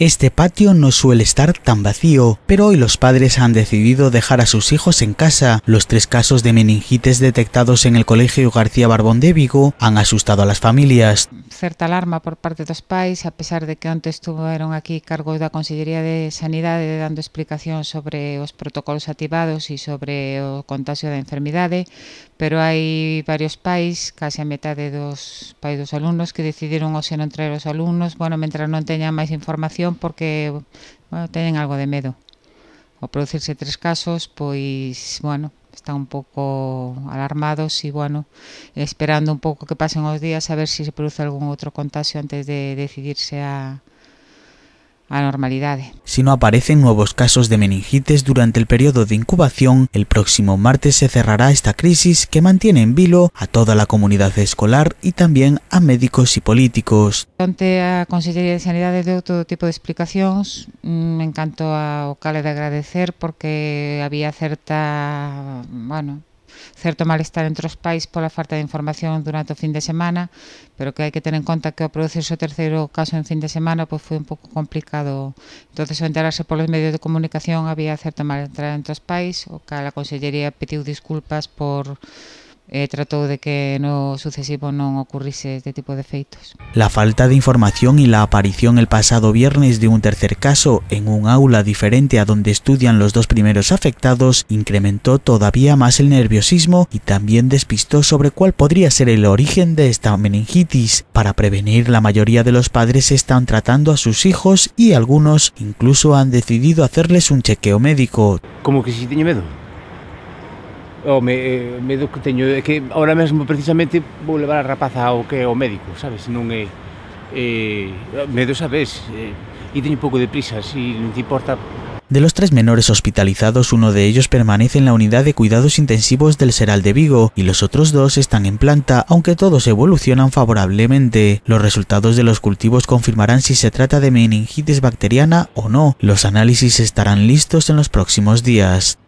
Este patio no suele estar tan vacío, pero hoy los padres han decidido dejar a sus hijos en casa. Los tres casos de meningitis detectados en el Colegio García Barbón de Vigo han asustado a las familias. Certa alarma por parte dos pais, a pesar de que antes estuveron aquí cargos da Consellería de Sanidade dando explicación sobre os protocolos activados e sobre o contagio da enfermidade, pero hai varios pais, case a metade dos pais dos alumnos, que decidiron o se non traer os alumnos, bueno, mentre non teñan máis información porque bueno, teñen algo de medo. Ao producirse tres casos, pois, bueno, están un pouco alarmados e, bueno, esperando un pouco que pasen os días a ver se se produce algún outro contagio antes de decidirse a, Si no aparecen nuevos casos de meningitis durante el periodo de incubación, el próximo martes se cerrará esta crisis que mantiene en vilo a toda la comunidad escolar y también a médicos y políticos. Ante a Consellería de Sanidade deu todo tipo de explicacións, mm, me encanto ao cale de agradecer porque había certa, bueno, certo malestar entre os pais pola falta de información durante o fin de semana, pero que hai que ter en conta que ao producirse o terceiro caso en fin de semana, pois foi un pouco complicado. entonces o enterarse polos medios de comunicación había certo malestar entre os pais, o cal a Consellería pediu disculpas por eh, tratou de que no sucesivo non ocurrise este tipo de feitos. La falta de información y la aparición el pasado viernes de un tercer caso en un aula diferente a donde estudian los dos primeros afectados incrementó todavía más el nerviosismo y también despistó sobre cuál podría ser el origen de esta meningitis. Para prevenir, la mayoría de los padres están tratando a sus hijos y algunos incluso han decidido hacerles un chequeo médico. Como que si teño medo? Eh, medo que teño que ahora mesmo precisamente vou levar a rapaza ao que o médico, sabes? Non é eh, medo, sabes? Eh, e teño un pouco de prisa, si non te importa De los tres menores hospitalizados, uno de ellos permanece en la unidad de cuidados intensivos del Seral de Vigo y los otros dos están en planta, aunque todos evolucionan favorablemente. Los resultados de los cultivos confirmarán si se trata de meningitis bacteriana o no. Los análisis estarán listos en los próximos días.